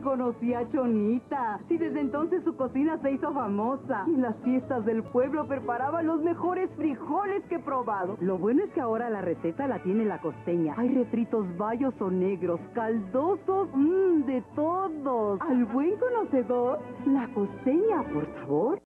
conocí a Chonita. Sí, desde entonces su cocina se hizo famosa. Y en las fiestas del pueblo preparaba los mejores frijoles que he probado. Lo bueno es que ahora la receta la tiene la costeña. Hay refritos bayos o negros, caldosos, mmm, de todos. Al buen conocedor, la costeña, por favor.